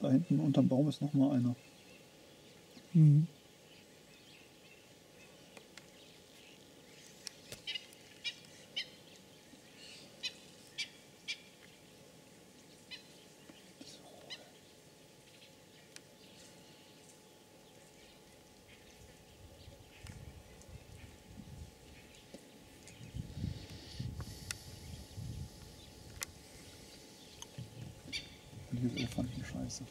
Da hinten unterm Baum ist noch mal einer. Mhm. Und hier Elefantenscheiße.